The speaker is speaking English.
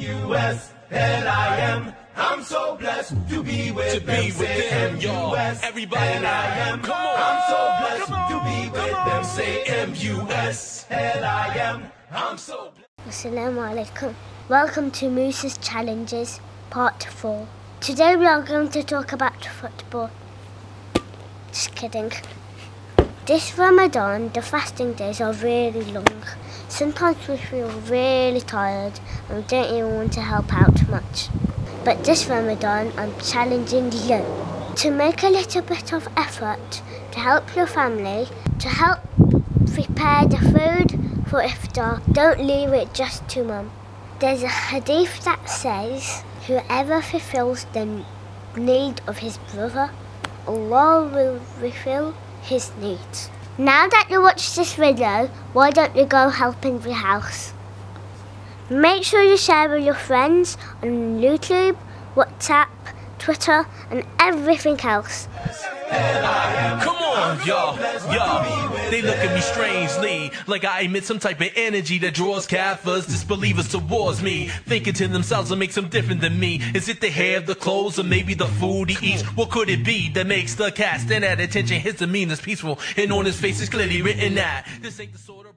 M-U-S-L-I-M. I'm so blessed to be with To be them. with Say them, y'all. Everybody now. M-U-S-L-I-M. Come on. I'm so blessed Come on. to be with Come them. on. Say M-U-S-L-I-M. I'm so blessed. Assalamu alaikum. Welcome to Musa's Challenges, Part 4. Today we are going to talk about football. Just kidding. This Ramadan, the fasting days are really long. Sometimes we feel really tired and don't even want to help out much. But this Ramadan, I'm challenging you to make a little bit of effort to help your family, to help prepare the food for iftar. Don't leave it just to mum. There's a hadith that says, whoever fulfills the need of his brother, Allah will fulfill his needs. Now that you watched this video, why don't you go help in the house? Make sure you share with your friends on YouTube, WhatsApp, Twitter, and everything else. Come on, y'all, y'all. They look at me strangely, like I emit some type of energy that draws kafirs, disbelievers towards me, thinking to themselves what makes them different than me. Is it the hair, the clothes, or maybe the food he eats? What could it be that makes the cat stand at attention? His demeanor's peaceful, and on his face is clearly written that this ain't the sort of.